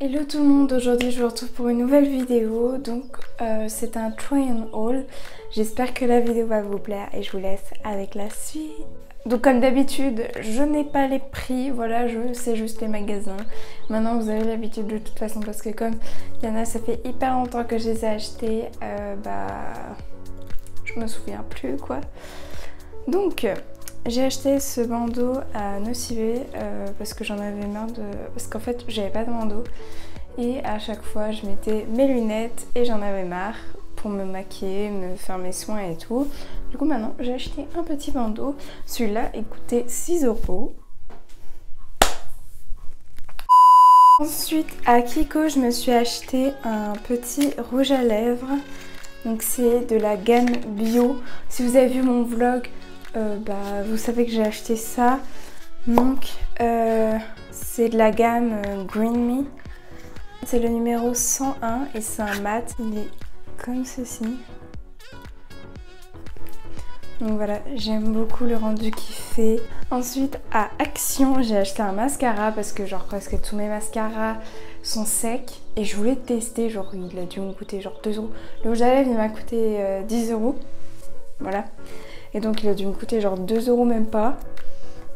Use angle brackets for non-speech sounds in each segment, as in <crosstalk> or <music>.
Hello tout le monde, aujourd'hui je vous retrouve pour une nouvelle vidéo, donc euh, c'est un try and haul. J'espère que la vidéo va vous plaire et je vous laisse avec la suite. Donc comme d'habitude, je n'ai pas les prix, voilà, je sais juste les magasins. Maintenant vous avez l'habitude de toute façon parce que comme il y en a, ça fait hyper longtemps que je les ai achetés, euh, bah je me souviens plus quoi. Donc j'ai acheté ce bandeau à Nocivé euh, parce que j'en avais marre de... Parce qu'en fait j'avais pas de bandeau et à chaque fois je mettais mes lunettes et j'en avais marre pour me maquiller, me faire mes soins et tout. Du coup maintenant j'ai acheté un petit bandeau. Celui-là il coûtait 6 euros. Ensuite à Kiko je me suis acheté un petit rouge à lèvres. Donc c'est de la gamme bio. Si vous avez vu mon vlog euh, bah, vous savez que j'ai acheté ça. Donc, euh, c'est de la gamme euh, Green Me. C'est le numéro 101 et c'est un mat. Il est comme ceci. Donc voilà, j'aime beaucoup le rendu qu'il fait. Ensuite, à Action, j'ai acheté un mascara parce que genre presque tous mes mascaras sont secs. Et je voulais tester, genre il a dû me coûter genre 2 euros. Le rouge à lèvres, il m'a coûté 10 euros. Voilà. Et donc il a dû me coûter genre 2 euros même pas.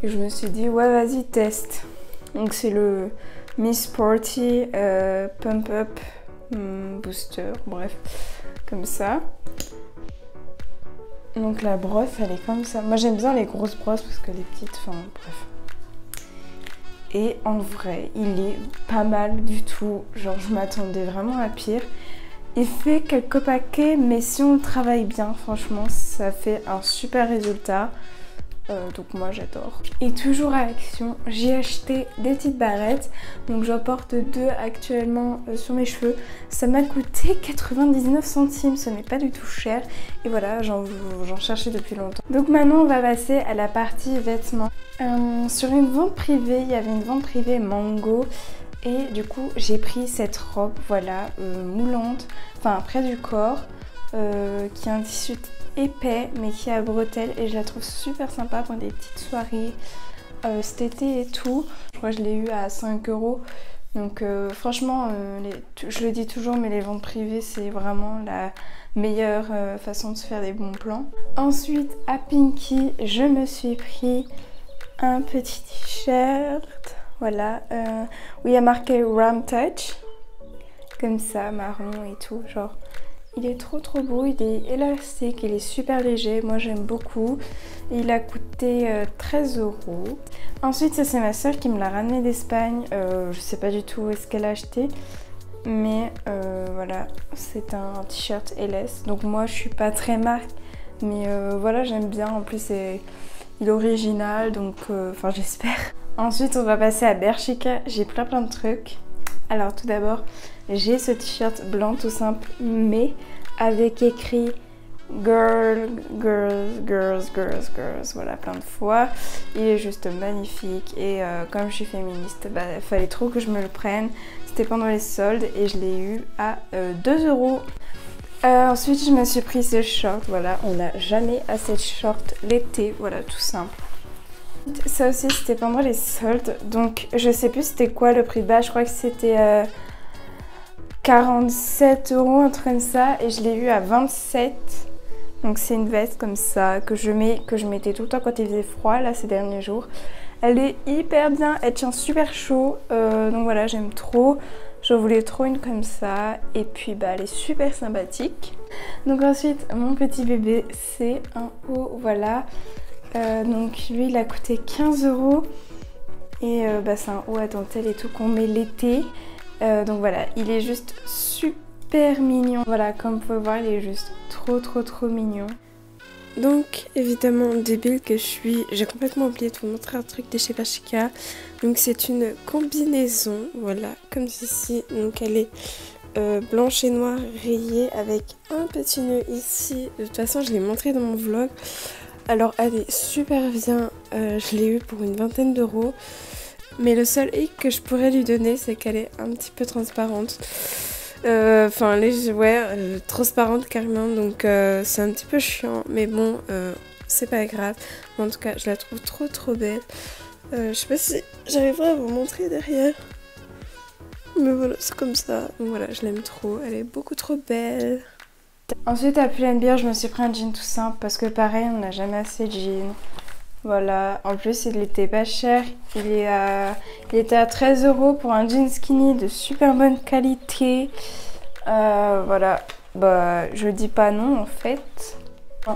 Et je me suis dit ouais vas-y teste. Donc c'est le Miss Sporty euh, Pump Up hmm, Booster, bref, comme ça. Donc la brosse elle est comme ça. Moi j'aime bien les grosses brosses parce que les petites, enfin bref. Et en vrai, il est pas mal du tout. Genre je m'attendais vraiment à pire. Il fait quelques paquets, mais si on le travaille bien, franchement, ça fait un super résultat. Euh, donc moi j'adore. Et toujours à Action, j'ai acheté des petites barrettes. Donc j'en porte deux actuellement euh, sur mes cheveux. Ça m'a coûté 99 centimes, ce n'est pas du tout cher. Et voilà, j'en cherchais depuis longtemps. Donc maintenant on va passer à la partie vêtements. Euh, sur une vente privée, il y avait une vente privée Mango. Et du coup, j'ai pris cette robe, voilà, euh, moulante, enfin près du corps, euh, qui a un tissu épais, mais qui a bretelles. Et je la trouve super sympa pour des petites soirées euh, cet été et tout. Je crois que je l'ai eu à 5 euros. Donc franchement, je le dis toujours, mais les ventes privées, c'est vraiment la meilleure façon de se faire des bons plans. Ensuite, à Pinky, je me suis pris un petit t-shirt voilà, euh, où il y a marqué Ram Touch, comme ça, marron et tout, genre. Il est trop trop beau, il est élastique, il est super léger, moi j'aime beaucoup. Il a coûté 13 euh, euros. Ensuite ça c'est ma soeur qui me l'a ramené d'Espagne, euh, je sais pas du tout où est-ce qu'elle a acheté. Mais voilà, c'est un t-shirt LS, donc moi je suis pas très marque, mais voilà j'aime bien, en plus c'est il original, donc enfin j'espère. Ensuite, on va passer à Bershka. J'ai plein plein de trucs. Alors tout d'abord, j'ai ce t-shirt blanc tout simple, mais avec écrit Girl, Girls, Girls, Girls, Girls, voilà, plein de fois. Il est juste magnifique et euh, comme je suis féministe, bah, il fallait trop que je me le prenne. C'était pendant les soldes et je l'ai eu à 2 euh, euros. Euh, ensuite, je me suis pris ce short, voilà, on n'a jamais assez de short l'été, voilà, tout simple. Ça aussi c'était pendant les soldes, donc je sais plus c'était quoi le prix bas, je crois que c'était 47 euh, euros, un truc comme ça, et je l'ai eu à 27. Donc c'est une veste comme ça que je mets, que je mettais tout le temps quand il faisait froid là ces derniers jours. Elle est hyper bien, elle tient super chaud, euh, donc voilà j'aime trop. Je voulais trop une comme ça et puis bah elle est super sympathique. Donc ensuite mon petit bébé c'est un haut voilà euh, donc lui il a coûté 15 euros et euh, bah, c'est un haut à dentelle et tout qu'on met l'été. Euh, donc voilà, il est juste super mignon. Voilà, comme vous pouvez voir, il est juste trop trop trop mignon. Donc évidemment débile que je suis, j'ai complètement oublié de vous montrer un truc de chez Pachika. Donc c'est une combinaison, voilà, comme ceci. Donc elle est blanche et noire rayée avec un petit nœud ici. De toute façon je l'ai montré dans mon vlog. Alors elle est super bien, euh, je l'ai eu pour une vingtaine d'euros. Mais le seul hic que je pourrais lui donner, c'est qu'elle est un petit peu transparente. Euh, enfin, euh, transparente carrément, donc c'est un petit peu chiant. Mais bon, c'est pas grave. En tout cas, je la trouve trop trop belle. je sais pas si j'arriverai à vous montrer derrière. Mais voilà, c'est comme ça. Donc voilà, je l'aime trop. Elle est beaucoup trop belle. Ensuite, à Pull&Bear, je me suis pris un jean tout simple parce que pareil, on n'a jamais assez de jeans. Voilà, en plus il était pas cher, il, est il était à 13 euros pour un jean skinny de super bonne qualité. Euh, voilà, bah je dis pas non en fait.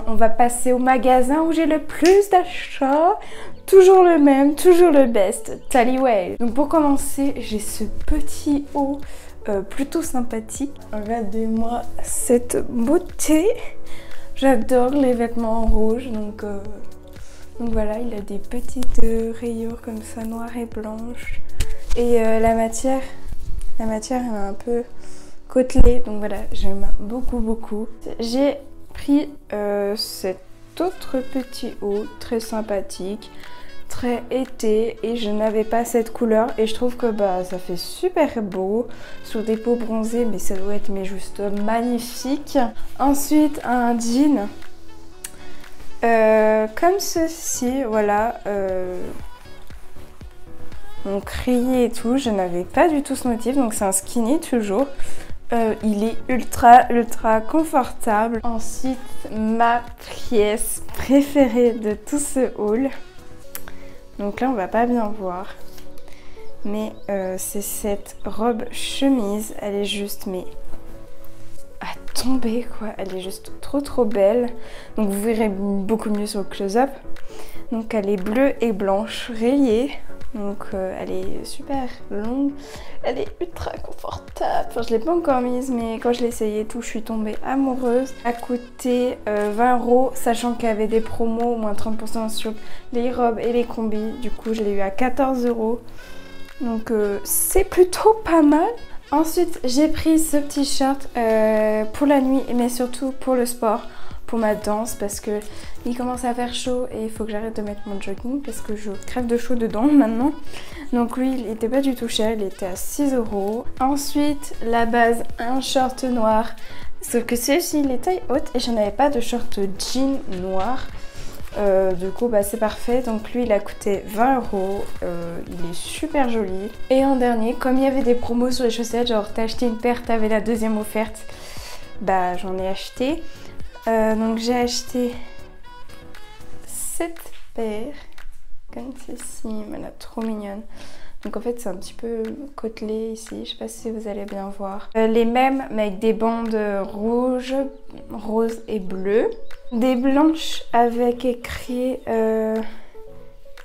On va passer au magasin où j'ai le plus d'achats. Toujours le même, toujours le best, Tallywell. Donc pour commencer, j'ai ce petit haut euh, plutôt sympathique. Regardez-moi cette beauté. J'adore les vêtements en rouge, donc, euh, donc voilà, il a des petites rayures comme ça, noires et blanches. Et la matière, la matière est un peu côtelée, donc voilà, j'aime beaucoup beaucoup. J'ai pris euh, cet autre petit haut très sympathique, très été et je n'avais pas cette couleur et je trouve que bah ça fait super beau sur des peaux bronzées mais ça doit être mais juste magnifique. Ensuite un jean euh, comme ceci, voilà. Euh, on criait et tout, je n'avais pas du tout ce motif donc c'est un skinny toujours. Euh, il est ultra ultra confortable. Ensuite, ma pièce préférée de tout ce haul. Donc là, on va pas bien voir. Mais euh, c'est cette robe chemise. Elle est juste, mais à tomber quoi. Elle est juste trop trop belle. Donc vous verrez beaucoup mieux sur le close-up. Donc elle est bleue et blanche, rayée. Donc euh, elle est super longue, elle est ultra confortable. Enfin je l'ai pas encore mise mais quand je l'ai essayé tout je suis tombée amoureuse. A coûté 20 euros sachant qu'il y avait des promos, moins 30% sur les robes et les combis. Du coup je l'ai eu à 14 euros. Donc euh, c'est plutôt pas mal. Ensuite j'ai pris ce petit shirt euh, pour la nuit mais surtout pour le sport pour ma danse parce que il commence à faire chaud et il faut que j'arrête de mettre mon jogging parce que je crève de chaud dedans <laughs> maintenant. Donc lui, il était pas du tout cher, il était à 6 euros. Ensuite, la base, un short noir. Sauf que celui-ci, il est taille haute et je n'avais pas de short jean noir. Euh, du coup, bah, c'est parfait. Donc lui, il a coûté 20 euros. Euh, il est super joli. Et en dernier, comme il y avait des promos sur les chaussettes, genre t'as acheté une paire, t'avais la deuxième offerte, bah j'en ai acheté. Euh, donc j'ai acheté cette paire comme ceci, elle est trop mignonne. Donc en fait c'est un petit peu côtelé ici, je sais pas si vous allez bien voir. Euh, les mêmes mais avec des bandes rouges, roses et bleues. Des blanches avec écrit euh,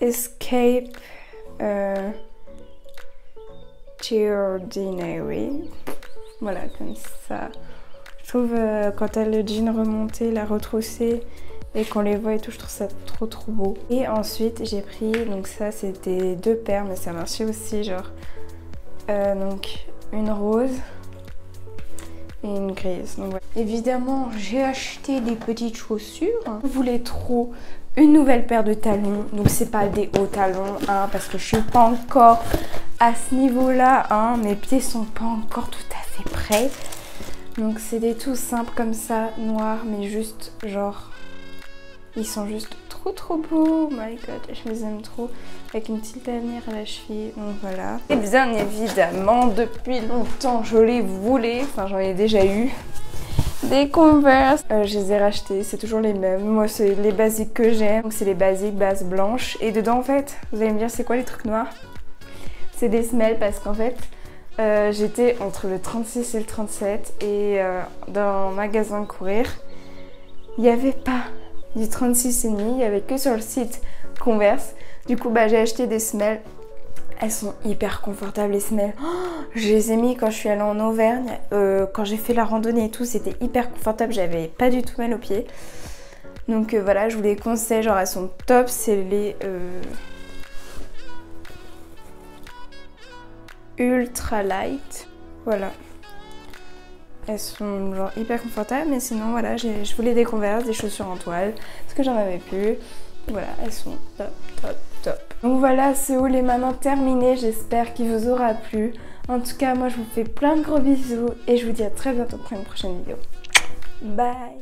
Escape euh, Voilà comme ça. Je trouve euh, quand elle le jean remonté, la retroussée et qu'on les voit et tout, je trouve ça trop trop beau. Et ensuite j'ai pris, donc ça c'était deux paires mais ça marchait aussi genre, euh, donc une rose et une grise. Donc, Évidemment j'ai acheté des petites chaussures. Je voulais trop une nouvelle paire de talons. Donc c'est pas des hauts talons hein, parce que je suis pas encore à ce niveau là. Hein. Mes pieds sont pas encore tout à fait prêts. Donc c'est des tout simples comme ça, noirs, mais juste genre... Ils sont juste trop trop beaux, oh my god, je les aime trop, avec une petite tanière à la cheville, donc voilà. Et bien évidemment, depuis longtemps, je les voulais, enfin j'en ai déjà eu, des Converse. Euh, je les ai rachetés, c'est toujours les mêmes. Moi, c'est les basiques que j'aime. Donc, c'est les basiques, bases blanches. Et dedans, en fait, vous allez me dire, c'est quoi les trucs noirs? C'est des semelles parce qu'en fait, euh, j'étais entre le 36 et le 37 et euh, dans un magasin courir, il n'y avait pas du 36 et demi, il n'y avait que sur le site Converse. Du coup, bah, j'ai acheté des semelles. Elles sont hyper confortables les semelles. Oh, je les ai mis quand je suis allée en Auvergne. Euh, quand j'ai fait la randonnée et tout, c'était hyper confortable. J'avais pas du tout mal aux pieds. Donc voilà, je vous les conseille. Genre, elles sont top. C'est les ultra light. Voilà. Elles sont genre hyper confortables, mais sinon voilà, je voulais des converses, des chaussures en toile, parce que j'en avais plus. Voilà, elles sont top, top, top. Donc voilà, ce haul est maintenant terminé, j'espère qu'il vous aura plu. En tout cas, moi je vous fais plein de gros bisous et je vous dis à très bientôt pour une prochaine vidéo. Bye